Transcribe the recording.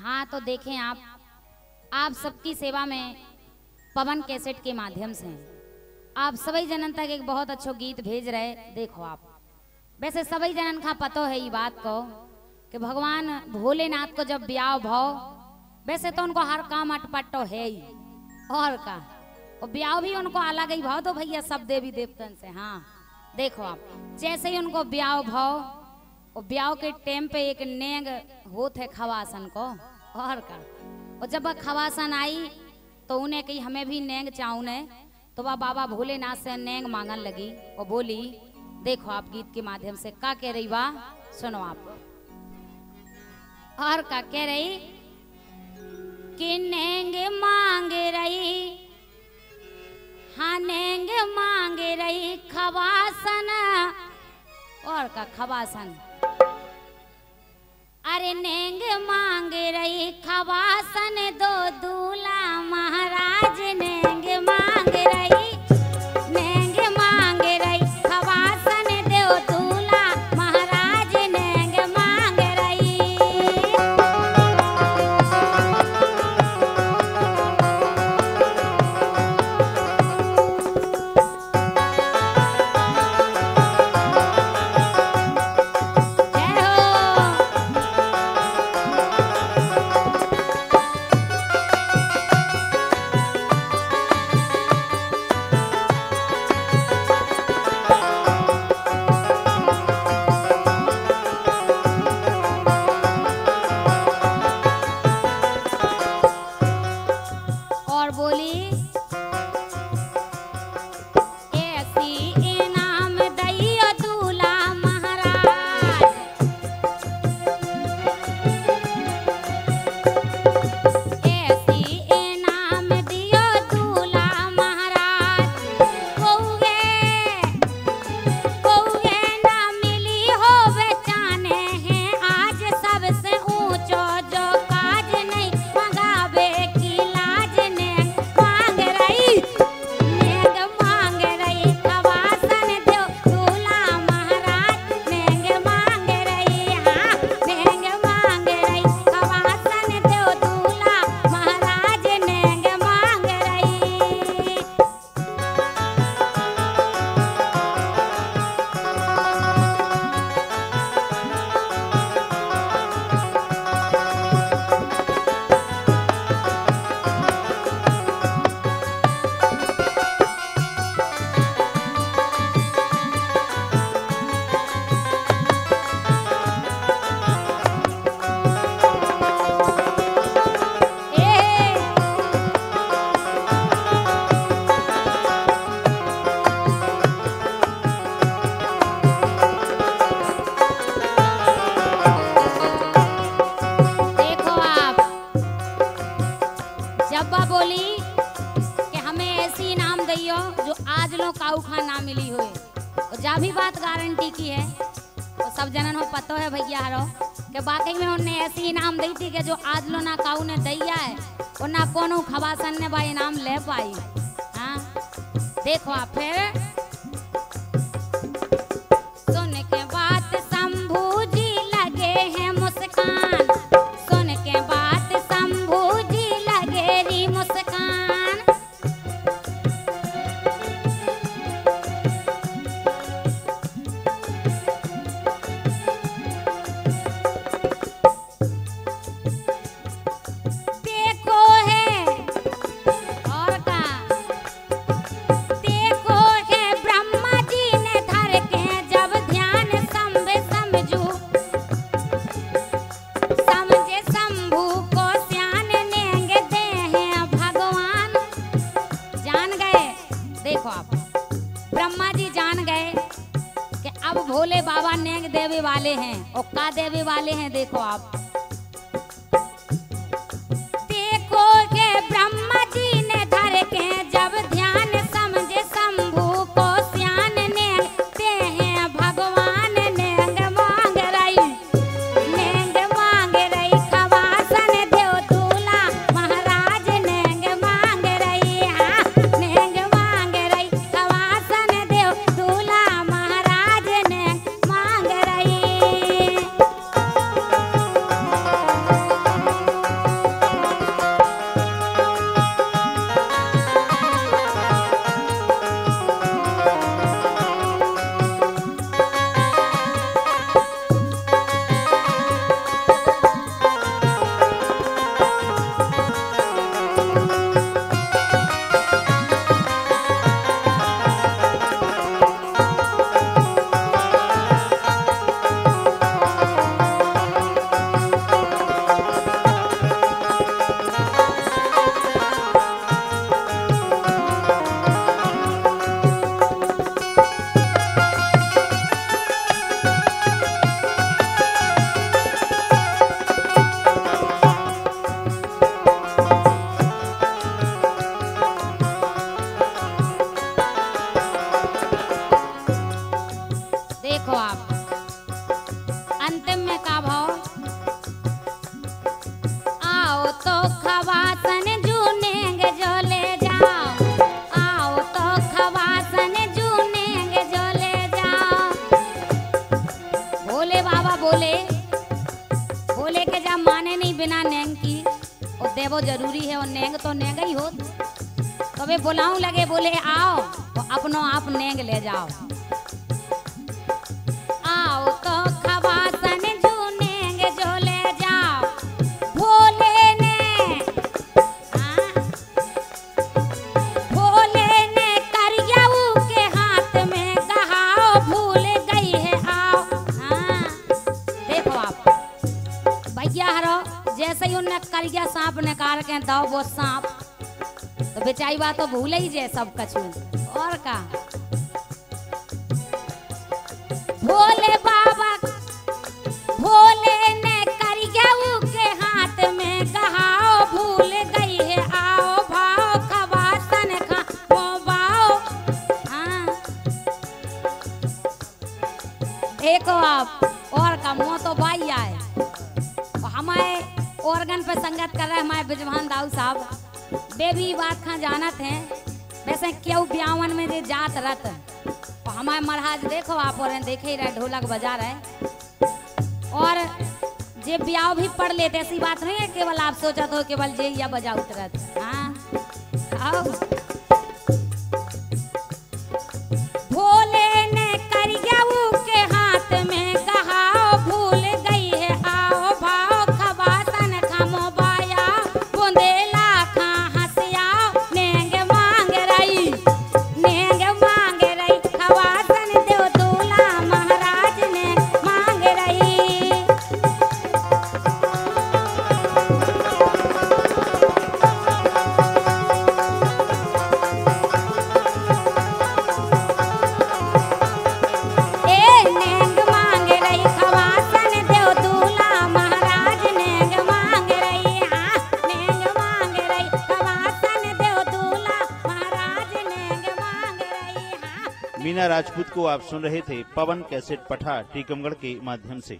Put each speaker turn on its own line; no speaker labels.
हाँ तो देखें आप आप सबकी सेवा में पवन कैसेट के माध्यम से आप सभी जनन तक एक बहुत अच्छो गीत भेज रहे देखो आप। वैसे सभी जनन का पतो है ये बात को, कि भगवान भोलेनाथ को जब ब्याह भाव, वैसे तो उनको हर काम अटपटो है ही। और का और ब्याह भी उनको अलग ही भाव तो भैया सब देवी देवतन से हाँ। देखो आप, जैसे ही उनको ब्याह भाव और ब्याह के टाइम पे एक नेंग होत है खवासन को, और का। और जब खवासन आई तो उन्हें कही, हमें भी नेंग चाहूने तो वह बाबा भोलेनाथ से नेंग मांगन लगी और बोली, देखो आप गीत के माध्यम से का कह रही वाह सुनो आप। और का कह रही, कि नेंग मांग रही हाँ नेंग मांग रही खवासन। और का खवासन अरे नेंग मांग रही खवासन और जा भी बात गारंटी की है। तो सब जनन हो पतो है भैया हरो के बाकी में उन्हें ऐसी इनाम दी थी कि जो आज लो ना काऊ ने दैया है और ना कोनो खबासन ने भाई इनाम ले पाई। हाँ देखो आप फिर। का देवे वाले हैं देखो आप। तबे बुलाऊं लगे, बोले, आओ तो अपनो आप नेंग ले जाओ। आओ तो जो ले जाओ। भोले ने हाँ के हाथ में है, आओ। हाँ भैया हरो, जैसे ही उनने करिया सांप निकाल के दो वो सांप तो बेचारी बात तो भूल ही जे सब कछु और का? भोले बाबा, भोले ने करियाऊ के हाथ में कहाओ भूल गई है। आओ भाओ, खवासन खा बाओ हाँ। देखो आप, और का मुँह तो भाई आए। हमारे ऑर्गन पे संगत कर रहे हमारे बिजवान दाऊ साहब। भी बात खा जानत हैं। वैसे क्यों ब्यावन में जे जात रत हमारे महाराज देखो आप और देखे ही रहे, ढोलक बजा रहे और जे ब्याह भी पढ़ लेते, ऐसी बात नहीं है, केवल आप सोचा तो केवल जे या बजा उतरत। हाँ? आओ।
मीना राजपूत को आप सुन रहे थे पवन कैसेट पठा टीकमगढ़ के माध्यम से।